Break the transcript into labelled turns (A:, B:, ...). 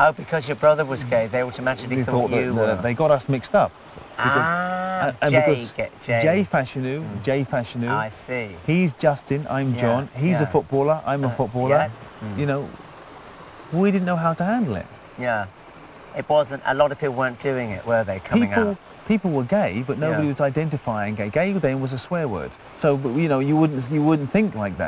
A: Oh, because your brother was gay, they automatically
B: They
A: thought,
B: thought
A: you
B: uh,
A: were.
B: they got us mixed up.
A: ah,
B: uh, and-
A: Jay,
B: because
A: get Jay.
B: Jay mm. Jay Fashanu.
A: I see.
B: He's Justin, I'm
A: Yeah,
B: John. He's a footballer, I'm a
A: uh,
B: footballer.
A: yeah. Mm.
B: You know, we didn't know how to handle it.
A: Yeah. It wasn't, a lot of people weren't doing it, were they, coming
B: people,
A: out?
B: people were gay, but nobody was identifying gay. Gay then was a swear word. So, you know, you wouldn't, you wouldn't think like that.